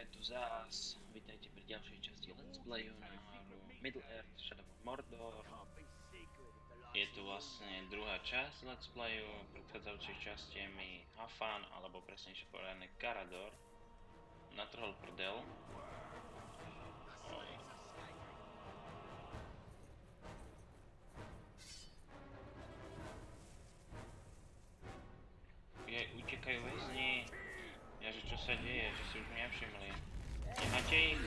je tu zás. Vítajte pri ďalšej časti Let's Playu na hru Middle Earth Shadow of Mordor. Je tu vlastne druhá časť Let's Playu. Predchádzajúcej časti mi Hafan, alebo presnejšie povedané Karador, natrhol prdel. Je, utekajú väzni. Ja, sa deje, že si už nevšimli. Necháte ich?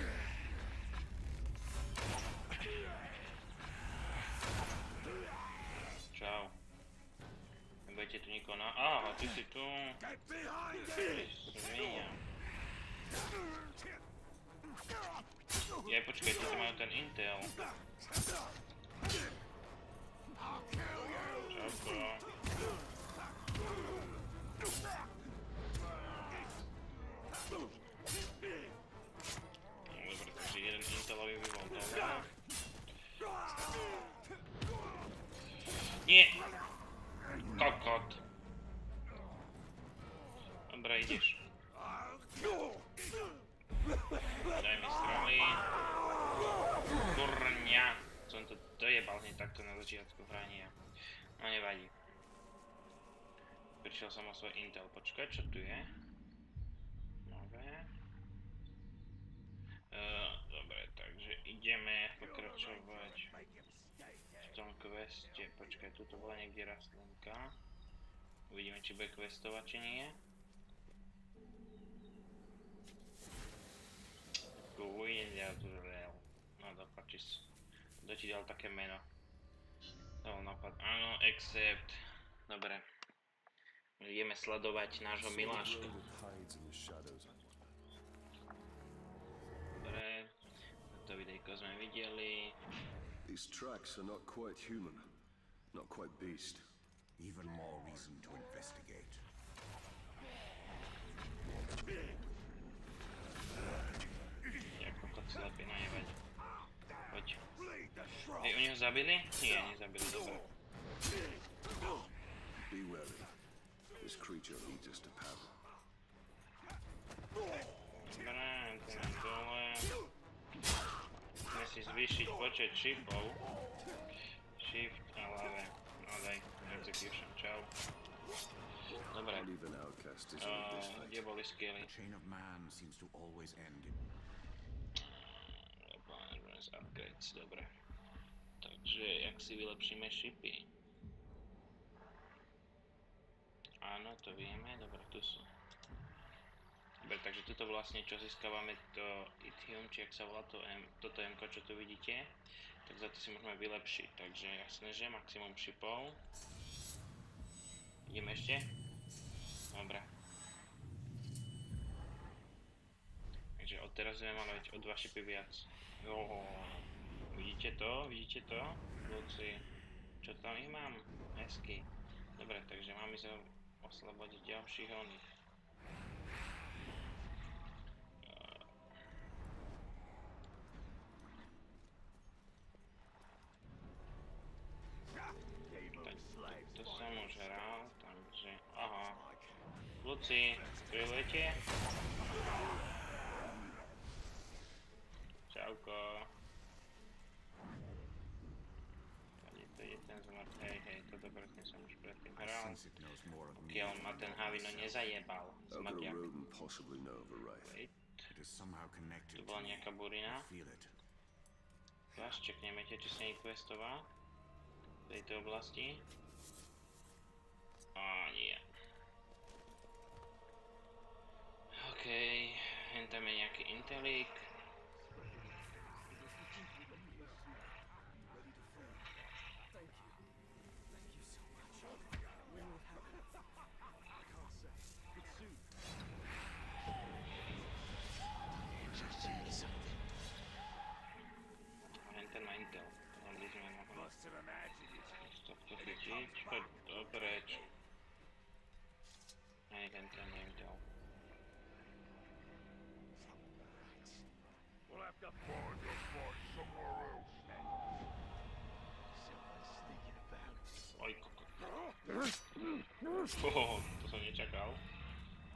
Čau. Nebudete tu nikoho na... Aha, ty si tu. Svinia. Je, počkaj, ty majú ten intel. Čauko. Nie! Kokot. Dobre, ideš. Daj mi stromy. Kurňa. Som to dojebal hneď takto na začiatku hrania. No nevadí. Prišiel som o svoj Intel. Počkaj, čo tu je? Nové. Uh, dobre, takže ideme pokračovať tom queste. Počkaj, tuto bola niekde rastlinka. Uvidíme, či bude questovať, či nie. Guillermo. No dopači Kto ti dal také meno? To napad. Áno, accept. Dobre. Ideme sledovať nášho miláška. Dobre. To videjko sme videli. These tracks are not quite human, not quite beast. Even more reason to investigate. Jak kokot slepý, no nevadí. Poď. Oni ho zabili? Nie, nezabili, dobre. Be wary. This creature leads us to power. Dobre, to mám dole. Si zvýšiť počet shipov. Shift a ľavé. No daj, execution, čau. Dobre. Uh, kde boli skilly? The chain of man seems to always end in Advanced upgrades, dobre. Takže, jak si vylepšíme shipy? Áno, to vieme, dobre, tu sú. Dobre, takže tuto vlastne, čo získavame to Ithium, či jak sa volá to M, toto M, čo tu vidíte, tak za to si môžeme vylepšiť. Takže jasné, že maximum shipov. Ideme ešte? Dobre. Takže odteraz budeme mať o dva šipy viac. Oho. Vidíte to? Vidíte to? Ľudci. Čo tam ich mám? Hezky. Dobre, takže máme sa oslobodiť ďalších oných. Tak, to, to som už hral, takže... Aha. Luci, prilete? Čauko. Tady to je ten zmrt, hej, hej, toto presne som už predtým hral. Pokiaľ ma ten Havino nezajebal. Rifle? Wait, tu to bola nejaká burina. Zas čekneme, či si questoval v tejto oblasti. A nie. OK, hen tam je nejaký intelík. Hen ten má intel. Len by sme mohli z tohto chytiť. Poď dopreč. Hej, hen ten je intel. To find the fight somewhere else. Oj, koko. Oh, to som nečakal.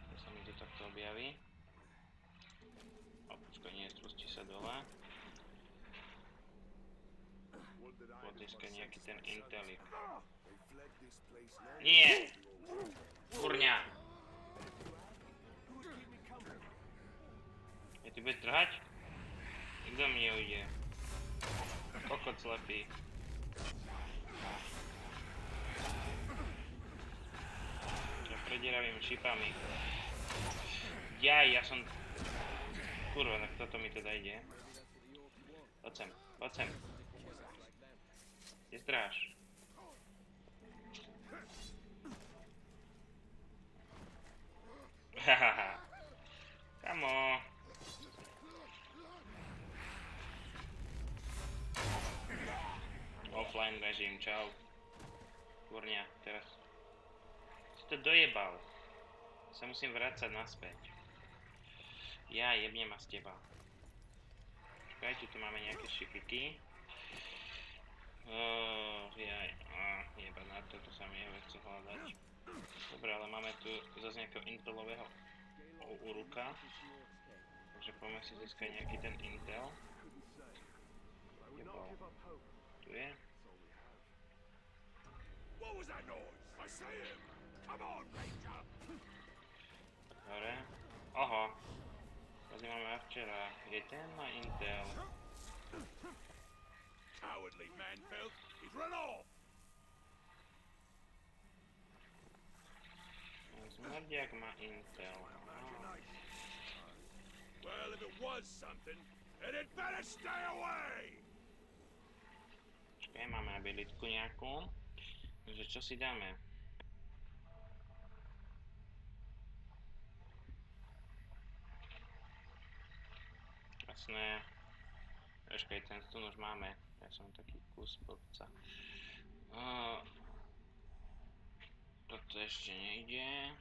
To sa mi tu takto objaví. spustí sa dole. Potiska nejaký ten intelik. Nie! Kurňa! Ja ty budeš trhať? Kto mne ujde? Kokot slepý. Ja predieravým šipami. Jaj, ja som... Kurva, tak toto mi teda ide. Poď sem, poď sem. Kde stráž? Hahaha. Kamo. Offline režim, čau. Kurňa, teraz... Si to dojebal. Sa musím vrácať naspäť. Ja jebnem ma z teba. Čakaj, tu máme nejaké šipiky. Uh, jaj, uh, jeba na to, to sa mi chce hľadať. Dobre, ale máme tu zase nejakého intelového uruka. Takže poďme si získať nejaký ten intel. Kde bol? Tu je? What was that noise? I see him! Come on, Ranger! Hore. Oho. Tady máme včera. Je ten má intel. Cowardly man-filth! He's run off! Smrdiak má intel. Well, if it was something, then it better stay away! Počkaj, máme abilitku nejakú. Takže čo si dáme? Jasné. Počkaj, ten stun už máme. Ja som taký kus blbca. Uh, toto ešte nejde.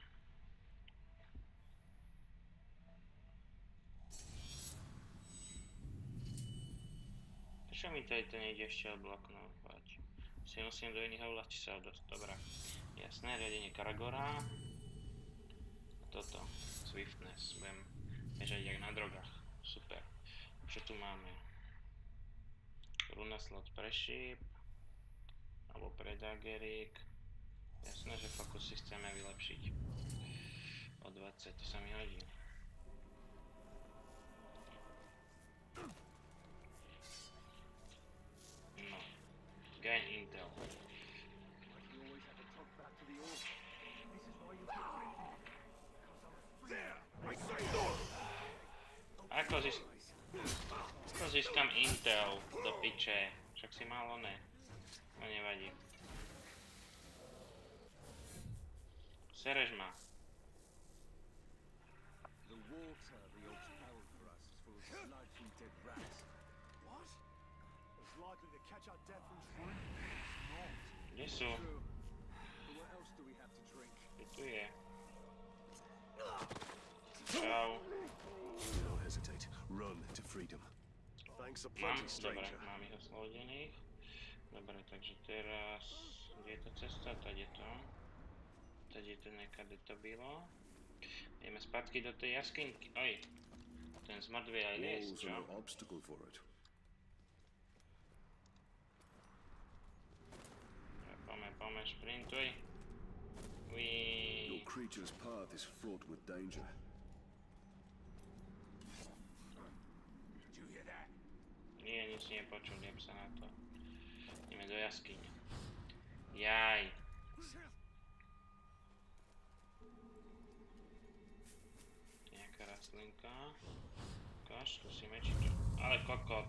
Prečo mi tady to nejde ešte odbloknúť? Si musím do iných oblastí sa dostať. Dobre. Jasné, riadenie Karagora. Toto. Swiftness. Budem bežať jak na drogách. Super. Čo tu máme? Runa slot pre ship. Alebo pre Dagerik. Jasné, že fokus si chceme vylepšiť. O 20, to sa mi hodí. Gain intel. Ako získ... Ako získam intel do piče? Však si mal oné. No nevadí. Sereš ma. The water the oaks held for us is full of sludge and dead rats. What? As likely to catch our death from spring? Not. Kde sú? Kde tu je? Čau. Don't hesitate. Run to freedom. Thanks a plenty, dobre, stranger. mám ich oslodených. Dobre, takže teraz... Kde je to cesta? Tady je to. Tady je to nekade to bylo. Ideme zpátky do tej jaskinky. Oj. Ten vie aj Walls čo? are no obstacle for it. Dobre, Poďme, poďme, šprintuj. Your creature's path is fraught with danger. Did you hear that? Nie, nič nepočul, idem sa na to. Ideme do jaskyne. Jaj. Nejaká rastlinka. Ukáž, skúsime či to... Ale kokot.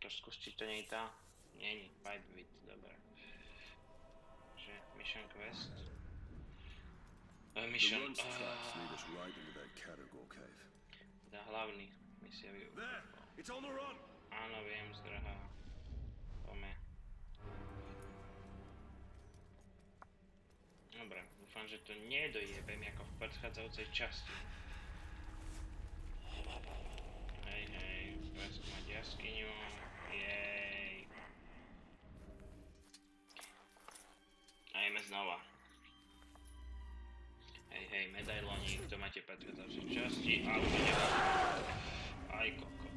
To skús, či to nie je tá. Není, Vibe Bit, dobre. Že, Mission Quest. Uh, mission, uh, right into that Caragor cave. Hlavný misiový There! It's on the run! Áno, viem, zdrhá. Pome. Dobre, dúfam, že to nedojebem ako v predchádzajúcej časti. Hej, hej, preskúmať jaskyňu. Jej. A ideme znova. Hej, hej, medailónik, to máte predchádzajúcej časti a už ide. Aj kokot.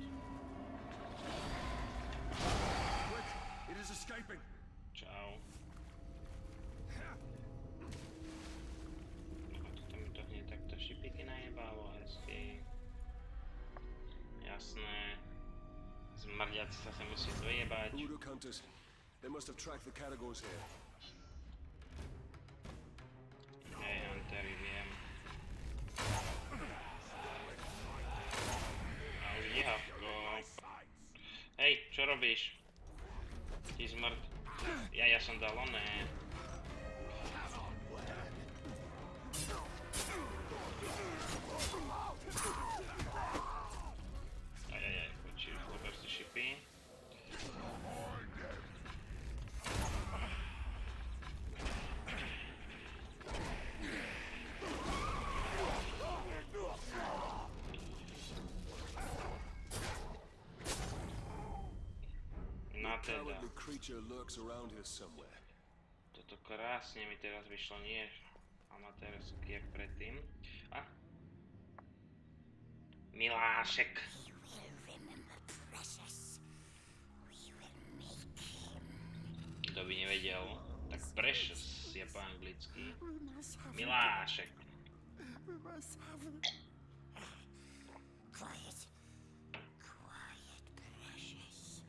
Čau. No, to mi to hneď takto šipiky najebalo, hezky. Jasné. Zmrdiaci sa sa musí dojebať. They must have tracked the Caragors here. Hej, čo robíš? Ty zmrt. Ja, ja som dal oné. Creature lurks around here somewhere. Toto krásne mi teraz vyšlo, nie amatérsky jak predtým. A? Milášek. Kto by nevedel, tak precious je po anglicky. Milášek. We must have him. Quiet. Quiet, precious.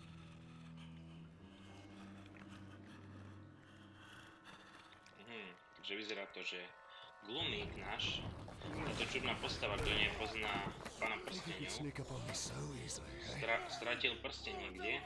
Mhm, takže vyzerá to, že Glumík náš, táto čudná postava, kto nepozná pána easily. stra stratil prsten niekde.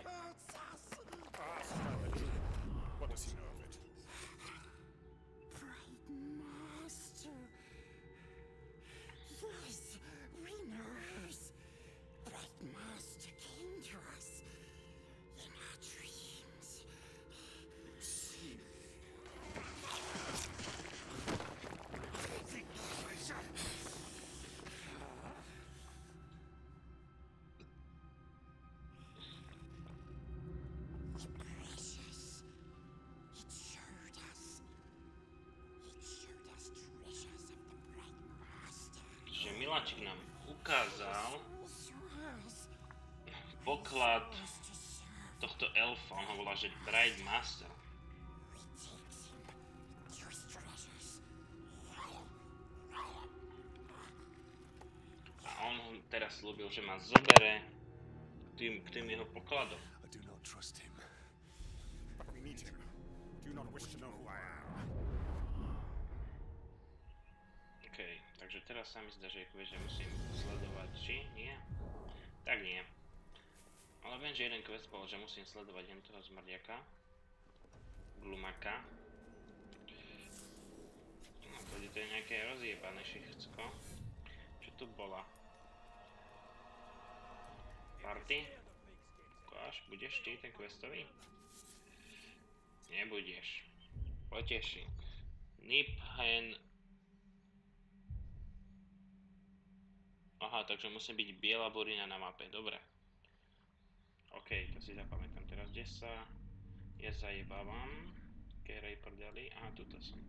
Miláčik nám ukázal poklad tohto elfa, on ho volá, že Bright Master. A on teraz slúbil, že ma zobere k tým, k tým jeho pokladom. Teraz sa mi zdá, že, že musím sledovať, či nie? Tak nie. Ale viem, že jeden quest bol, že musím sledovať jen toho zmrdiaka. Glumaka. No to je nejaké rozjebané šichcko. Čo tu bola? Party? Ukáž, budeš ty ten questový? Nebudeš. Poteší. Niphen Aha, takže musí byť biela burina na mape, dobre. OK, to si zapamätám teraz, kde sa ja zajebávam. Kerej prdeli, aha, tuto som.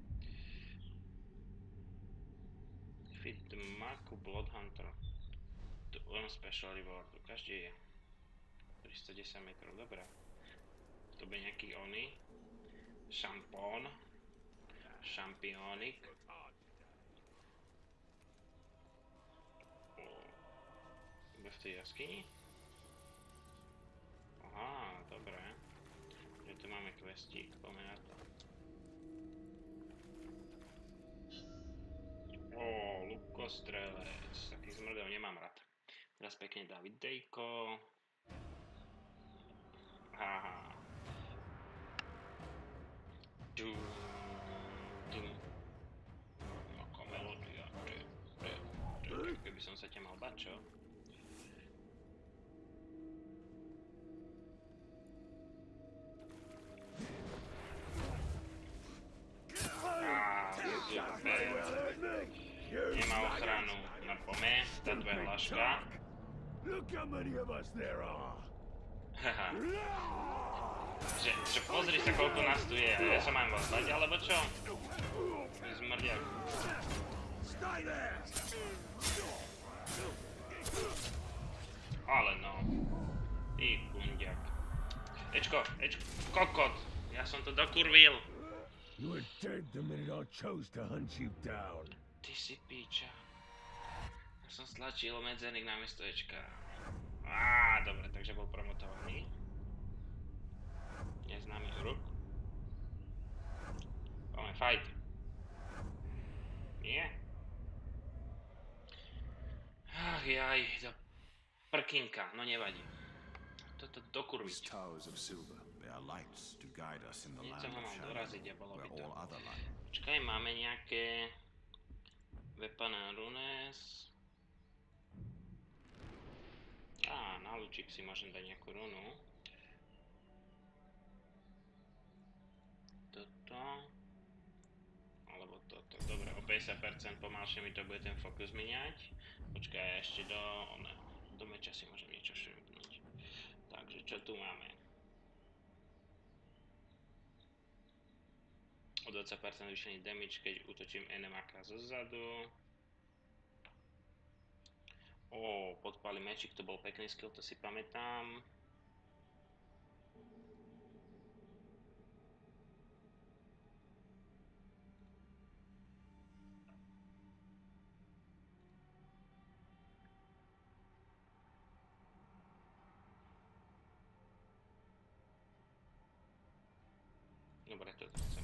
Fit Maku Bloodhunter. Tu on special reward, každý je. 310 metrov, dobre. To bude nejaký ony. Šampón. Šampiónik. V tej jaskyni? Aha, dobre. Že tu máme questík, poďme na to. Ó, lukostrelec, takých zmrdov nemám rád. Teraz pekne dá videjko. Dum. Ako melódia. Keby som sa ťa mal bať, čo? Hláška. Look how many of us there are. Haha. Že, že pozri sa, koľko nás tu je. Ja sa mám vás dať, alebo čo? Zmrdiak. Ale no. Ty kundiak. Ečko, Ečko, kokot. Ja som to dokurvil. You were dead the minute I chose to hunt you down. Ty si píča. Som stlačil medzeník na miesto Ečka. Á, dobre, takže bol promotovaný. Neznámy uruk. Máme fight. Nie? Ach jaj, do prkinka, no nevadí. Toto in the Niečo ho mám doraziť a bolo by to. Počkaj, máme nejaké... Weapon runes. Á, na lúčik si môžem dať nejakú runu. Toto. Alebo toto. Dobre, o 50% pomalšie mi to bude ten fokus miniať. Počkaj, ešte do oného. Do meča si môžem niečo šrupnúť. Takže čo tu máme? O 20% zvýšený damage, keď útočím enemáka zo zadu. Ó, podpali mečik, to bol pekný skill, to si pamätám. Dobre, toto chcem.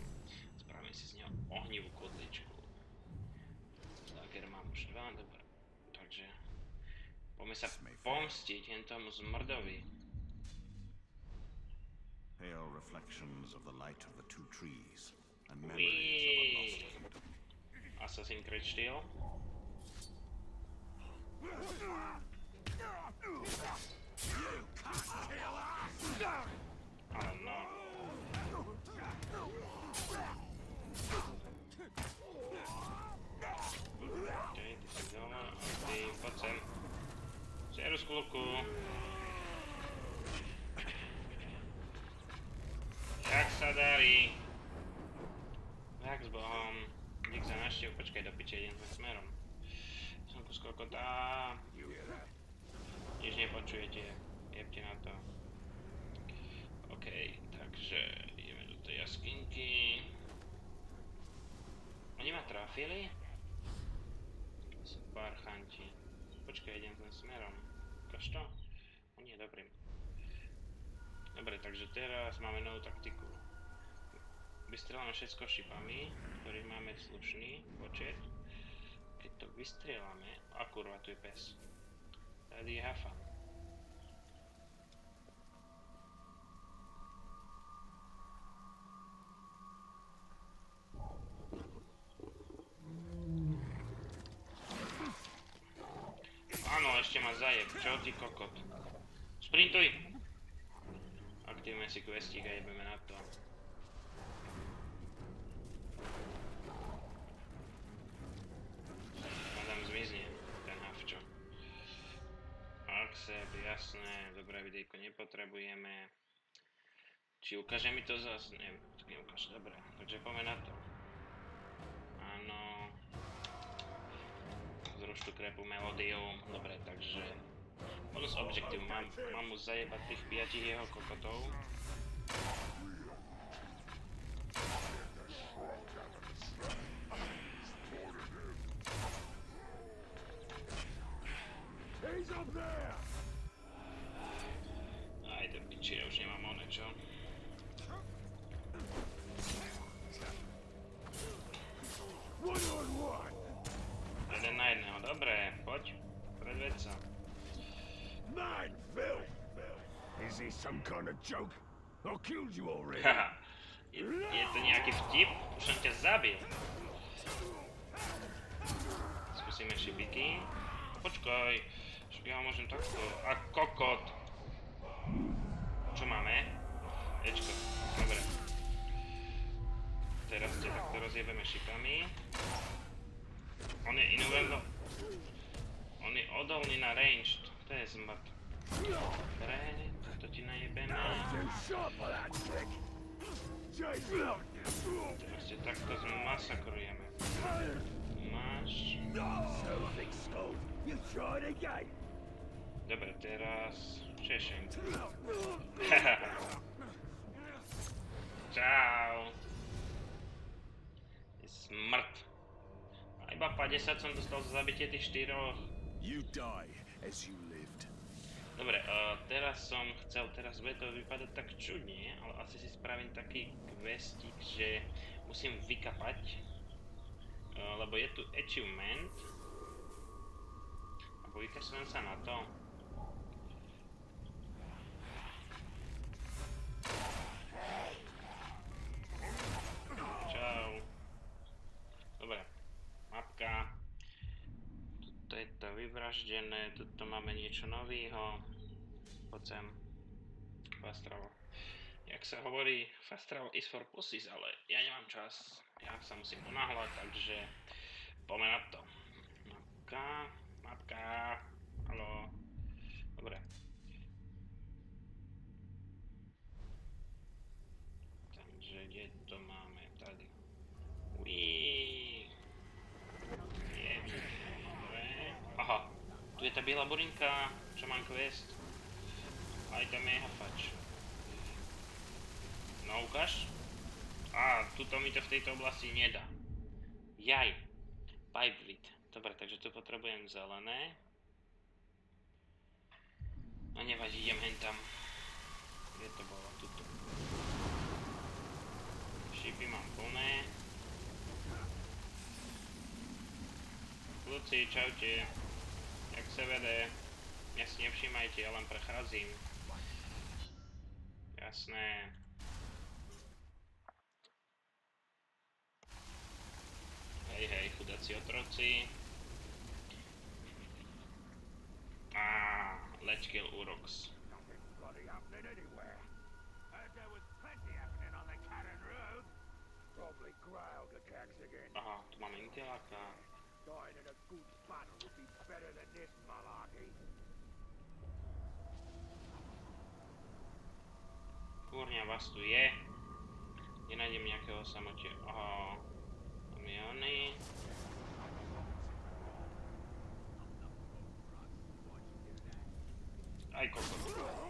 Spravím si z neho ohnivú kodličku. Lager mám už dva, dobre. Takže poďme sa pomstiť hen tomu zmrdovi. Pale reflections of the light of the two trees and memories of a lost kingdom. Assassin's Creed štýl. Ale no. Kluku. Jak sa darí? Jak s Bohom? Dík za naštev, počkaj do piče, idem sme smerom. Som kus kokotá. Nič nepočujete, jebte na to. OK, takže ideme do tej jaskinky. Oni ma trafili? Sú parchanti. Počkaj, idem tým smerom. Ukáž to? O nie, dobrý. Dobre, takže teraz máme novú taktiku. Vystrelame všetko šipami, ktorých máme slušný počet. Keď to vystrelame... A kurva, tu je pes. Tady je hafa. Áno, ešte ma zajeb. Čo ty kokot? Sprintuj! Aktivujeme si questík a jebeme na to. A tam zmizne ten havčo. Accept, jasné, dobré videjko nepotrebujeme. Či ukáže mi to zas? Neviem, to neukáže, dobre. Takže poďme na to. Zruš tú krepu melódiu. Dobre, takže... Bonus objektív. Mám, mám mu zajebať tých piatich jeho kokotov. Some kind of joke? I killed you already. Haha. Je, to nejaký vtip? Už som ťa zabil. Skúsime šibiky. Počkaj. Ja môžem takto. A kokot. Čo máme? Ečko. Dobre. Teraz ťa takto rozjebeme šipami. On je inuvelno... On je odolný na ranged. To je zmrt. Dobre, to ti najebeme. Proste takto zmasakrujeme. Máš. Dobre, teraz... Češenk. Čau. Ty smrt. A iba 50 som dostal za zabitie tých štyroch. You die as you. Dobre, uh, teraz som chcel, teraz bude to vypadať tak čudne, ale asi si spravím taký questik, že musím vykapať, uh, lebo je tu achievement. A vykašľam sa na to. Čau. Dobre, mapka. Vyvraždené, tuto máme niečo nového. Poď sem. Fast travel. Jak sa hovorí, fast travel is for pussies, ale ja nemám čas. Ja sa musím ponáhľať, takže poďme na to. Mapka, mapka, halo. Dobre. Takže kde to máme? Tady. Uííí. Je, dobre. Aha, tu je tá biela burinka, čo mám quest. Aj tam je hafač. No ukáž. Á, tuto mi to v tejto oblasti nedá. Jaj. Pipelit. Dobre, takže tu potrebujem zelené. No nevadí, idem hen tam. Kde to bolo? Tuto. Šípy mám plné. Kluci, čaute. Vede? Mňa si nevšímajte, ja len prechádzim. Jasné. Hej, hej, chudáci otroci. Á, let's kill Urox. The Cannon again. Aha, tu máme Inteláka. Dying in a good battle would be better than this malarkey. Kúrňa vás tu je. Nenájdem nejakého samote. Aha. Tam je oný. Aj kokot.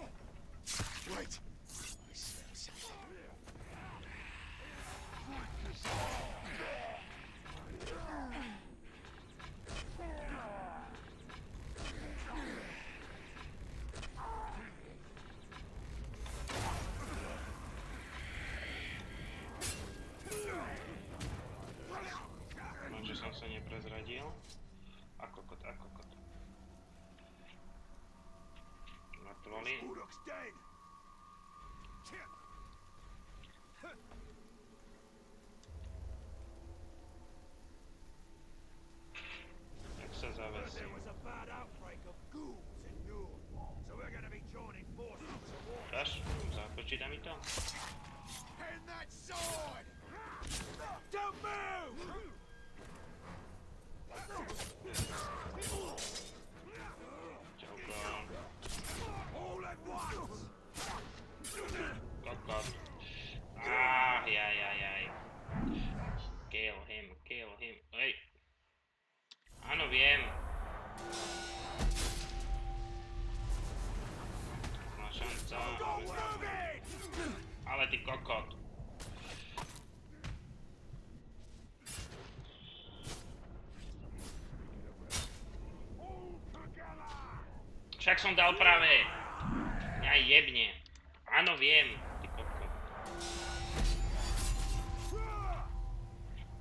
Som dal práve. Mňa jebne. Áno, viem. Ty.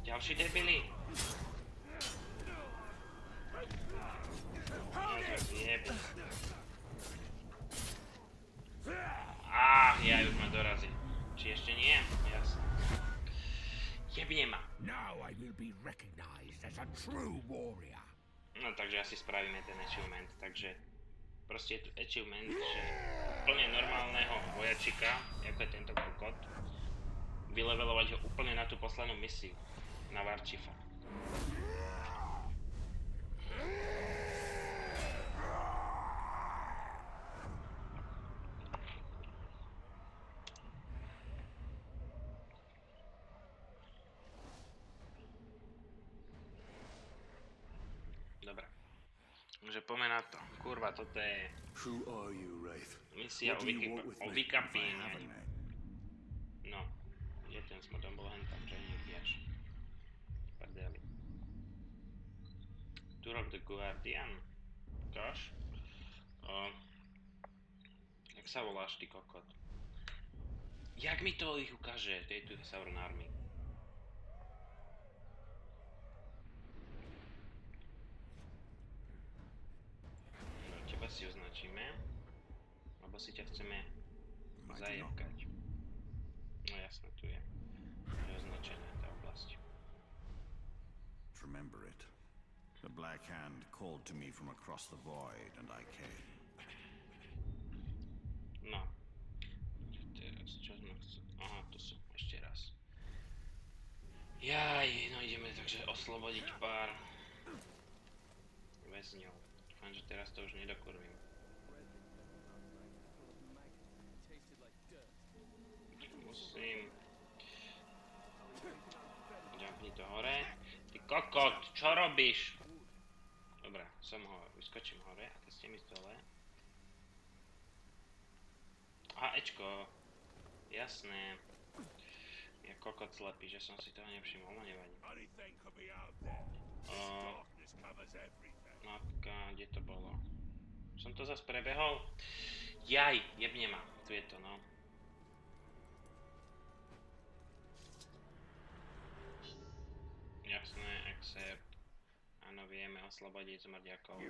Ďalší debili. No, Jeb. Á, ja už ma dorazí. Či ešte nie? Jasne. Jebne ma. Now I will be recognized as a true warrior. No takže asi spravíme ten achievement, takže proste je tu achievement, že úplne normálneho vojačika, ako je tento kokot, vylevelovať ho úplne na tú poslednú misiu, na Varchifa. Že poďme na to. Kurva, toto je Who are you, Wraith? misia o, What do you vyky- want with o me? If I vykapíne. have a name. No, kde ten sme tam bol hen tam, že niekde až. Prdeli. Turok the Guardian. O, jak sa voláš, ty kokot? Jak mi to ich ukáže? To je tu Sauron Army. Teba si označíme. Lebo si ťa chceme zajebkať. No jasné, tu je. Je označená tá oblasť. Remember it. The Black Hand called to me from across the void, and I came. No. Teraz, čo sme chceli? Aha, tu sú, ešte raz. Jaj, no ideme takže oslobodiť pár väzňov. Dúfam, že teraz to už nedokurvím. Musím... Jumpni to hore. Ty kokot, čo robíš? Dobre, som ho, vyskočím hore a keď ste mi dole. Aha, Ečko. Jasné. Ja kokot slepý, že som si toho nevšimol, no nevadí. Uh. Mapka, kde to bolo? Som to zas prebehol? Jaj, jebne ma. Tu je to, no. Jasné, accept. Áno, vieme oslobodiť zmrdiakov.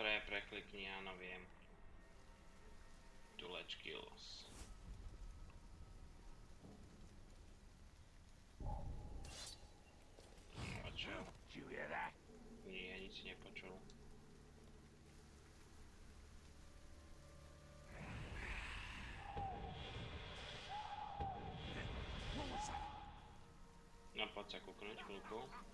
Dobre, preklikni, áno, viem. To let's kills. No a čo? Did you hear that? Nie, nic nepočul. What was that? No poď sa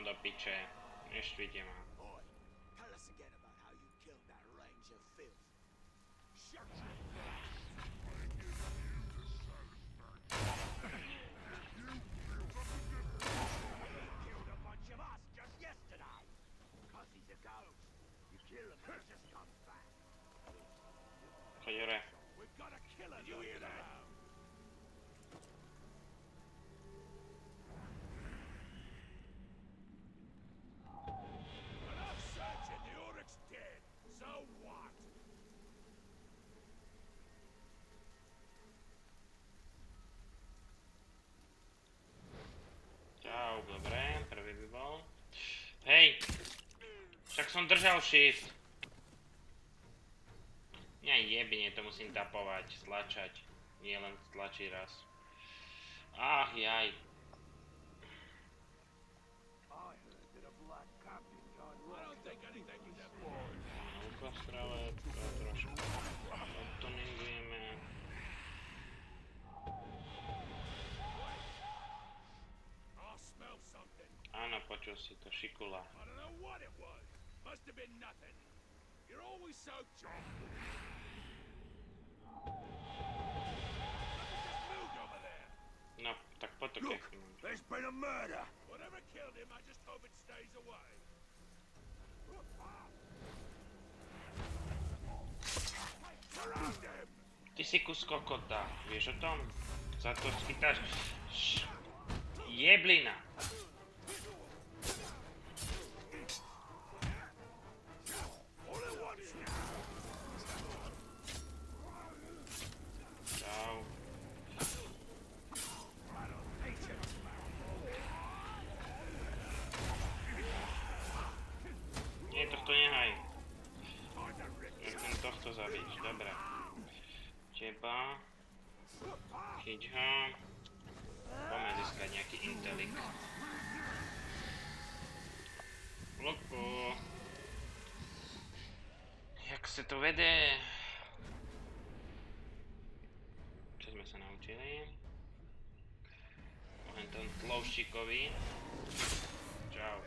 Ale no do piče. Neštvíte ma. Boy, tell us again about how you killed that ranger filth. Shut Hej! Však som držal shift. Mňa jebne, to musím tapovať, stlačať. Nie len tlačiť raz. Ach, jaj. I heard počul si to, šikula. I don't know what it was. Must have been nothing. You're always so drunk. Just moved over there. No, tak poď to Look, there's been a murder. Whatever killed him, I just hope it stays away. Ty si kus kokota, vieš o tom? Za to schytáš... Jeblina! Treba. Chyť ho. Poďme získať nejaký intelik. Luku. Jak sa to vede? Čo sme sa naučili? Ohen ten tlouštíkový. Čau.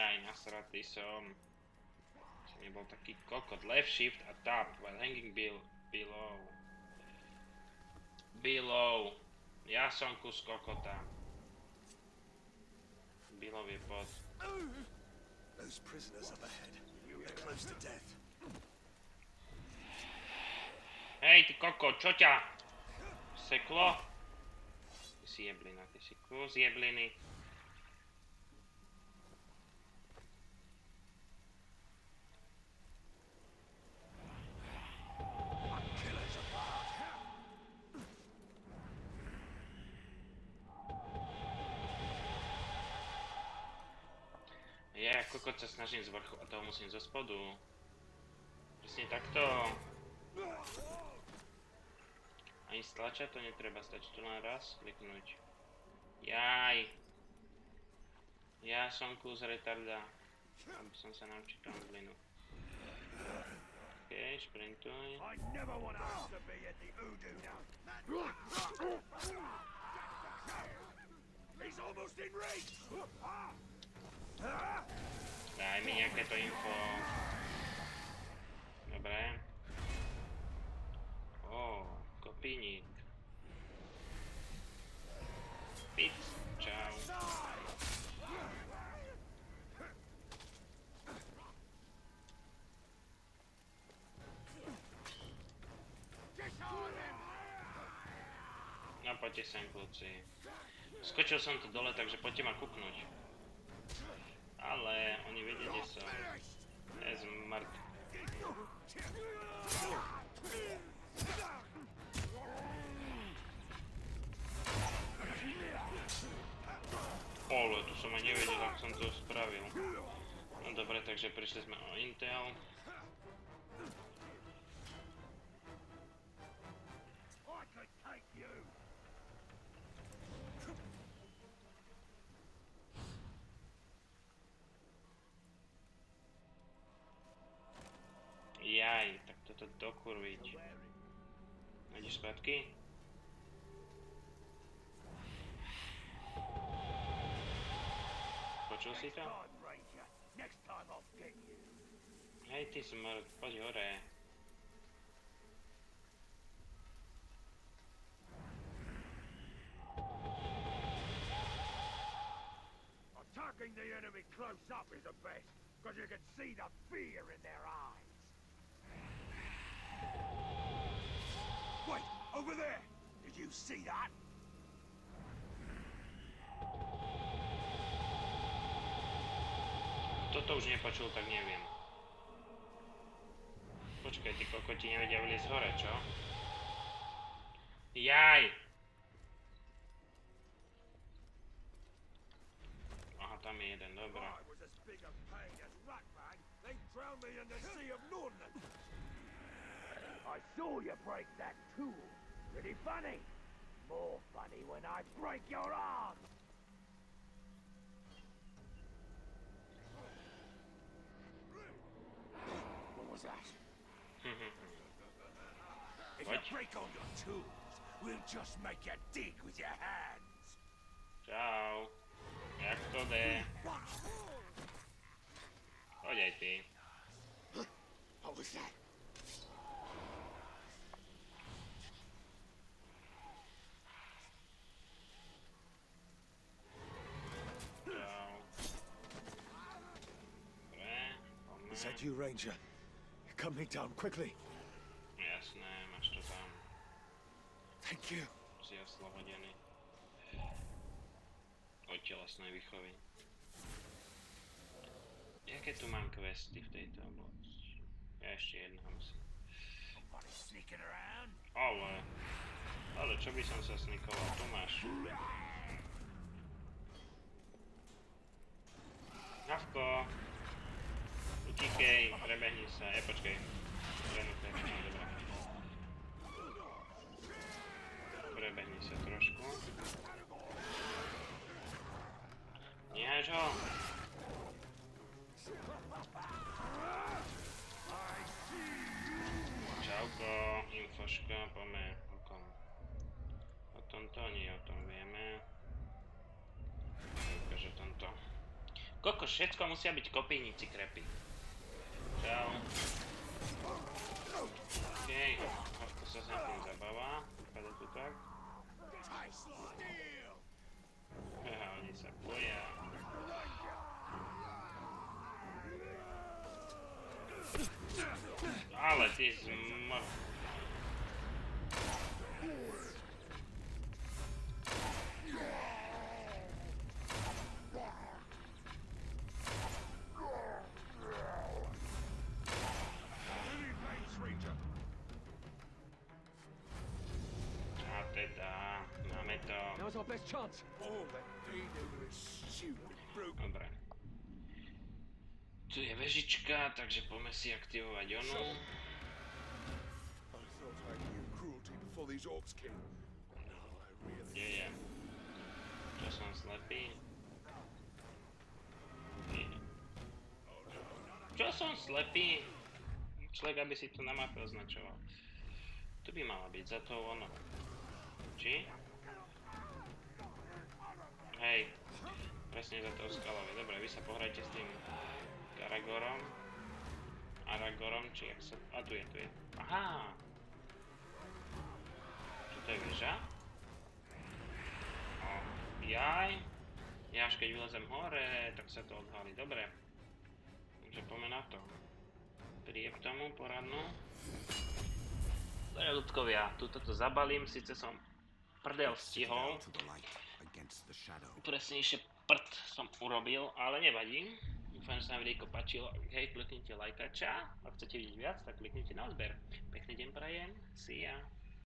Jaj, nasratý som. Som nebol taký kokot. Left shift a tap while hanging below. Below. Below. Ja som kus kokota. Below je pod. Those prisoners up ahead. They're close to death. Hej, ty koko, čo ťa? Seklo? Ty si jeblina, ty si kus jebliny. Kokot sa snažím z vrchu a toho musím zo spodu. Presne takto. Ani stlačať to netreba, stačí to len raz kliknúť. Jaj. Ja som kus retarda. Aby som sa naučil kamblinu. OK, šprintuj. I never want us to be at the Udu now. He's almost in range. Daj mi nejaké to info. Dobre. Ó, kopínik. Pic, čau. No poďte sem, kluci. Skočil som tu dole, takže poďte ma kúknuť. Ale oni vedia, kde som. Je zmrt. Ale tu som aj nevedel, ak som to spravil. No dobre, takže prišli sme o Intel. Tak toto dokurviť. Ideš spätky? Počul si to? Time, Ranger. Next time I'll get you. Hej, ty smrť, poď hore. Attacking the enemy close up is the best, because you can see the fear in their eyes. Wait, over there! Did you see that? Toto už nepočul, tak neviem. Počkaj, ty kokoti nevedia vliesť hore, čo? Jaj! Aha, tam je jeden, dobrá. I saw you break that tool. Pretty funny. More funny when I break your arm. What was that? If you break all your tools, we'll just make you dig with your hands. To jde? Poď aj ty. What was that? Čau. Dobre, Is poďme. that you, Ranger? Come me down quickly. Jasné, máš to tam. Thank you. Si oslobodený. Od telesnej výchovy. Jaké tu mám questy v tejto oblasti? Ja ešte jedno musím. Somebody sneaking around? Ale... Ale čo by som sa snikoval? Tu máš. Navko. Utíkej, prebehni sa, e počkej. Prenuté, no dobré. Prebehni sa trošku. Nehaž ho. Čauko, infoška, poďme okolo. O tomto nie, o tom vieme. Takže tomto. Koko, všetko musia byť kopínici krepy. Čau. OK, Horko sa sem tým zabáva. Vypadá to tak. Aha, oni sa boja. Ale ty zmr... our best chance. Oh, that Vader is stupid. Broke. Dobre. Tu je vežička, takže poďme si aktivovať onu. I thought I knew cruelty before these orcs came. Now I really Kde je? Čo som slepý? Čo som slepý? Človek, aby si to na mape označoval. Tu by mala byť, za to ono. Či? Hej. Presne za tou skalou. je. Dobre, vy sa pohrajte s tým Karagorom. Aragorom, či jak sa... A tu je, tu je. Aha! Čo je väža? O, jaj. Ja až keď vylezem hore, tak sa to odhalí. Dobre. Takže poďme na to. K tomu poradnú. Dobre, ľudkovia, túto to zabalím, síce som prdel stihol. Presnejšie prd som urobil, ale nevadí. Dúfam, že sa vám videjko páčilo. Hej, kliknite lajkača. Ak chcete vidieť viac, tak kliknite na odber. Pekný deň prajem. See ya.